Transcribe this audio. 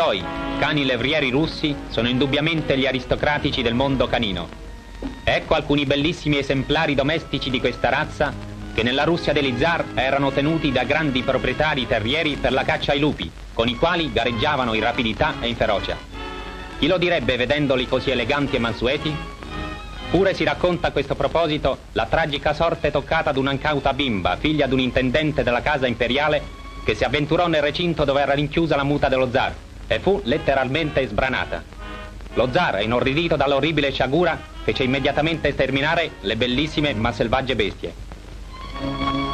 Poi, cani levrieri russi sono indubbiamente gli aristocratici del mondo canino. Ecco alcuni bellissimi esemplari domestici di questa razza che nella Russia degli zar erano tenuti da grandi proprietari terrieri per la caccia ai lupi, con i quali gareggiavano in rapidità e in ferocia. Chi lo direbbe vedendoli così eleganti e mansueti? Pure si racconta a questo proposito la tragica sorte toccata ad un'incauta bimba, figlia di un intendente della casa imperiale, che si avventurò nel recinto dove era rinchiusa la muta dello zar e fu letteralmente sbranata. Lo zar, inorridito dall'orribile sciagura, fece immediatamente sterminare le bellissime ma selvagge bestie.